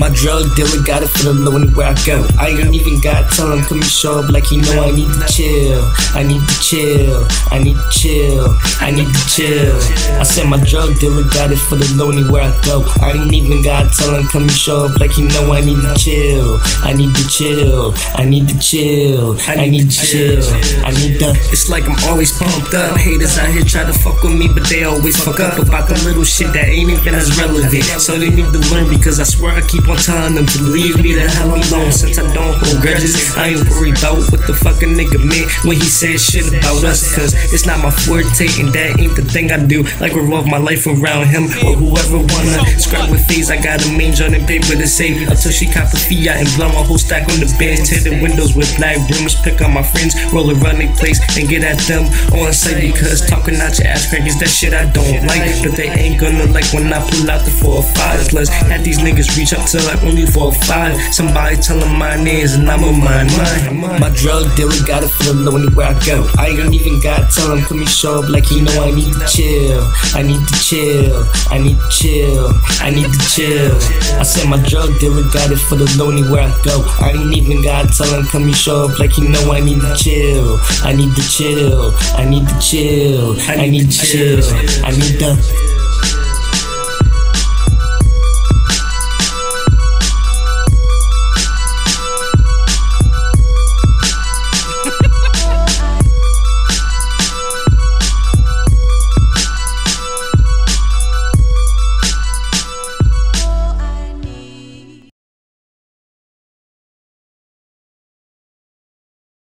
My drug dealer got it for the low anywhere I go. I ain't even got tell him come and show up like he know I need to chill. I need to chill. I need to chill. I need to chill. I said my drug dealer got it for the low anywhere I go. I ain't even got tell him come and show up like he know I need to chill. I need to chill. I need to chill. I need to chill. I need to. It's like I'm always pumped up. Haters out here try to fuck with me, but they always fuck up about the little shit that ain't even as relevant. So they need to learn because I swear I keep on telling them to leave me the hell alone. Since I don't hold grudges, I ain't worried about what the fucking nigga meant when he said shit about us. Cause it's not my forte and that ain't the thing I do. Like revolve my life around him or whoever wanna scrap with Faze. I got a mange on the paper to save until she cop a Fiat and blow my whole stack on the bench. Tear the windows with black brooms, pick on my friends, roll around their place and get at them on site because talking out your ass crack is that shit I don't like. But they ain't gonna like when I pull out the four or fives. Let's have these niggas reach up to like only four or five. Somebody tell them my names and I'm a mine, mine. My drug dealer got it for the low anywhere I go. I ain't even got tell him come and show up like he know I need to chill. I need to chill. I need to chill. I need to chill. I said my drug dealer got it for the low anywhere I go. I ain't even got tell him come and show up like he know I need to chill. I need to chill. I need to chill. I need to chill. I need to.